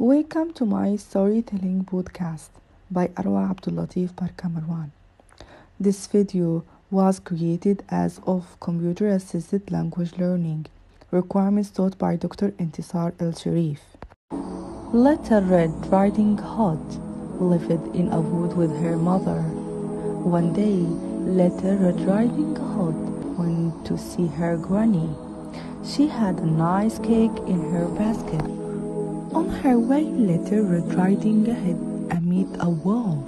Welcome to my storytelling podcast by Arwa Abdulatif Barka Marwan. This video was created as of computer assisted language learning requirements taught by Dr. Entisar Elsherif. Little Red Riding Hood lived in a wood with her mother. One day, Little Red Riding Hood went to see her granny. She had a nice cake in her basket. On her way, Little Red Riding Hood met a wolf.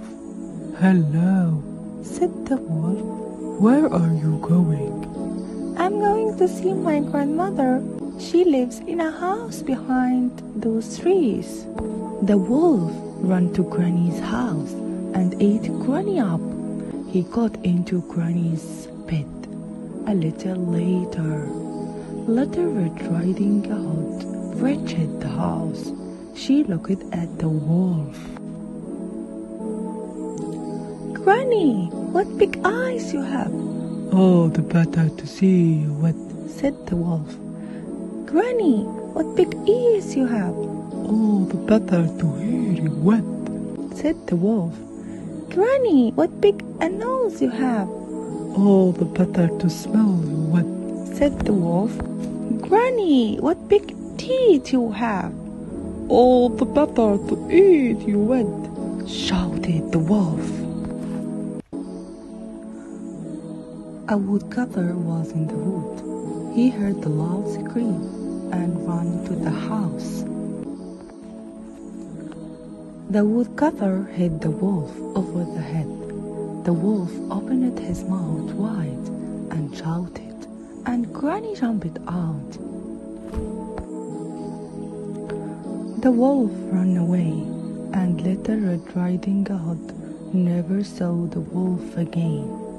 Hello, Said the wolf, where are you going? I'm going to see my grandmother. She lives in a house behind those trees. The wolf ran to Granny's house and ate Granny up. He got into Granny's bed. A little later, Little Red Riding Hood reached the house. She looked at the wolf. Granny, what big eyes you have, Oh, the better to see what. said the wolf. Granny, what big ears you have, Oh, the better to hear you what. said the wolf. Granny, what big a nose you have, Oh, the better to smell you what. said the wolf. Granny, what big teeth you have, Oh, the better to eat you went, shouted the wolf. A woodcutter was in the wood. He heard the loud scream and ran to the house. The woodcutter hit the wolf over the head. The wolf opened his mouth wide and shouted, and Granny jumped out. The wolf ran away, and Little Red Riding Hood never saw the wolf again.